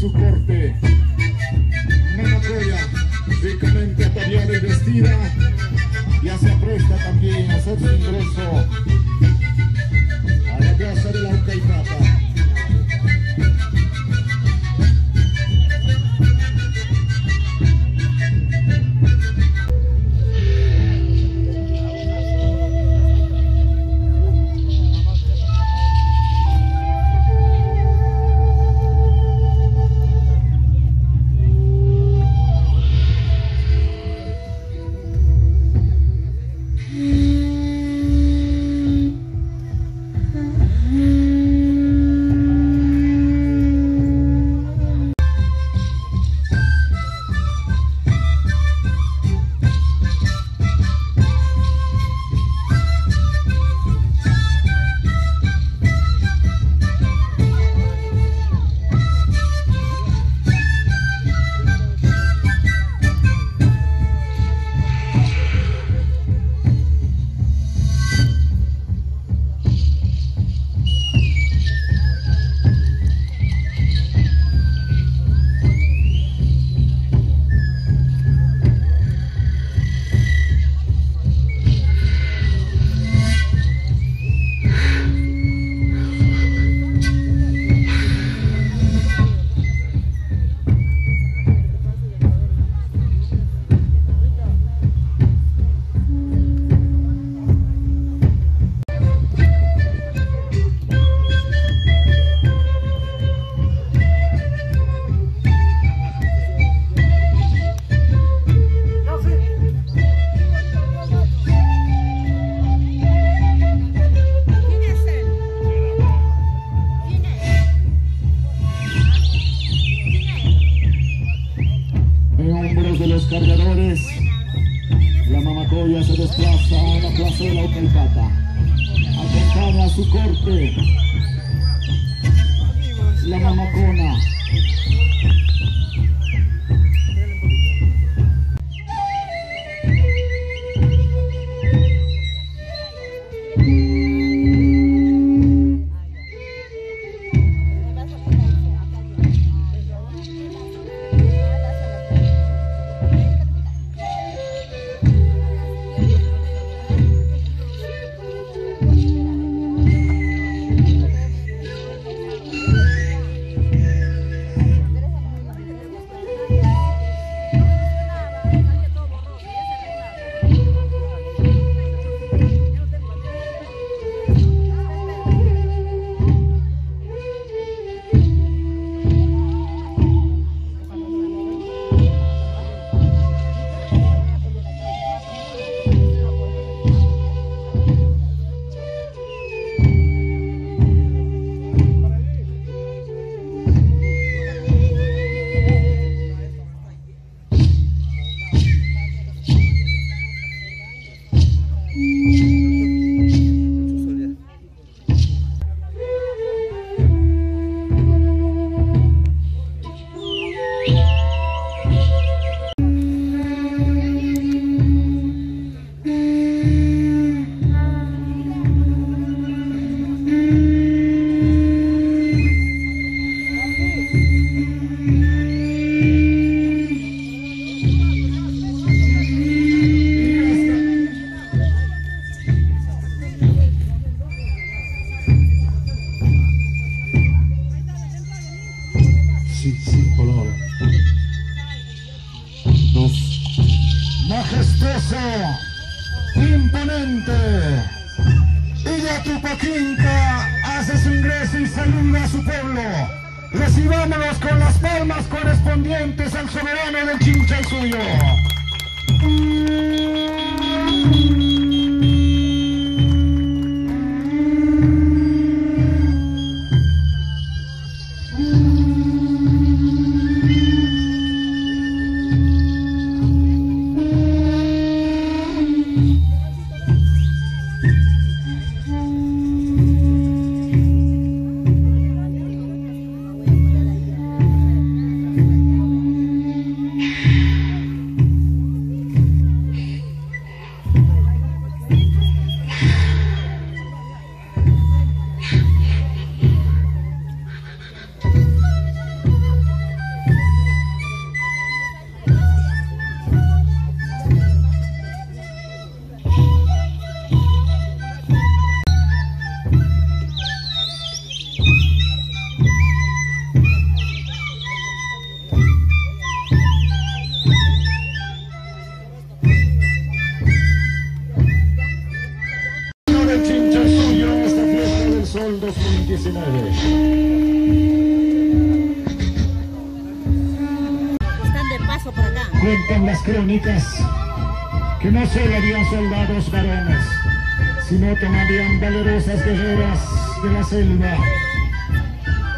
su corte, a la plaza de la Ucaipata. Acompaña a su corte, la mamacona. Sí, sí, color. Dos. Majestuoso, imponente. Y ya Tupaquinca hace su ingreso y saluda a su pueblo. Recibámonos con las palmas correspondientes al soberano del Chincha suyo. Sol 2019. Están de paso por acá. Cuentan las crónicas que no solo habían soldados varones, sino también habían valerosas guerreras de la selva.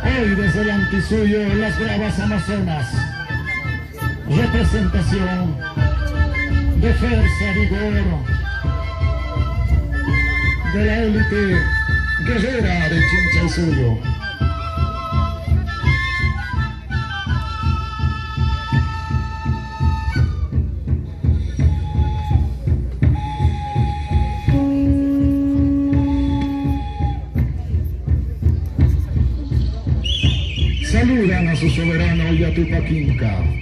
Hoy desde el antisuyo las bravas amazonas. Representación de fuerza, vigor, de la élite guerrera de Chinchaysuyo. Saludan a su soberano Yatupaquinca.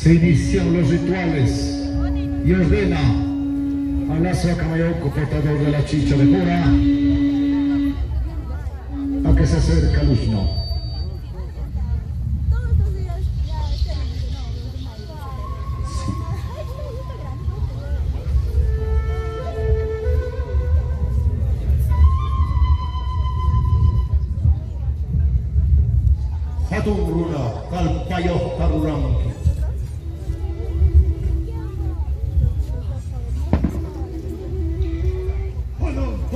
Se inician los rituales y ordena a Lazo Camayoco, portador de la chicha de pura, a que se acerque al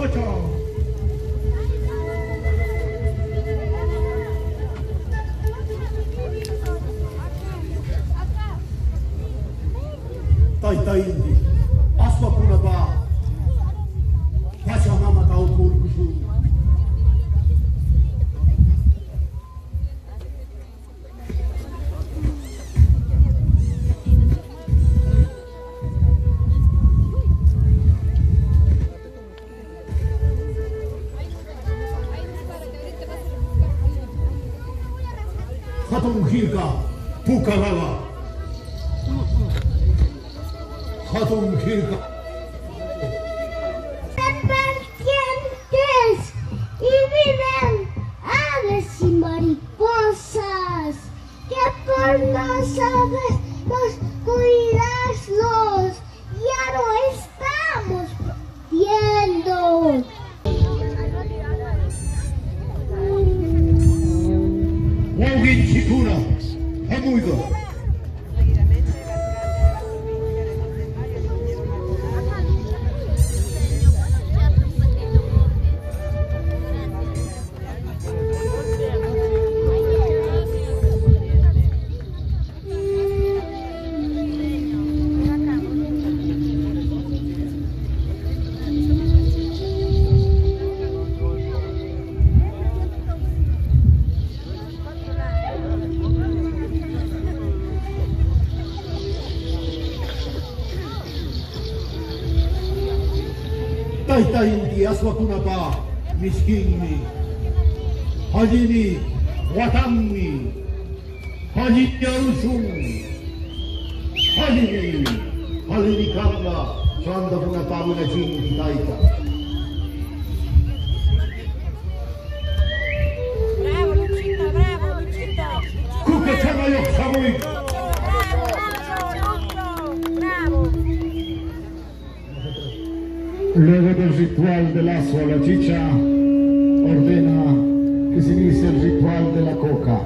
foothold. Pukalala. Hatun hirka. serpientes y viven aves y mariposas que por aves nos cuidas los taita inti aswakunapa miskinmi. Hajini watanmi hajini ni, hajini hajini kamla swanda puna pamuna jini taita Luego del ritual del la chicha, ordena que se inicie el ritual de la coca,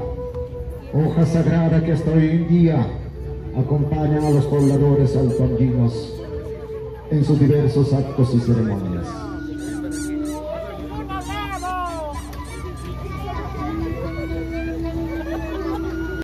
hoja sagrada que hasta hoy en día acompañan a los pobladores altoandinos en sus diversos actos y ceremonias.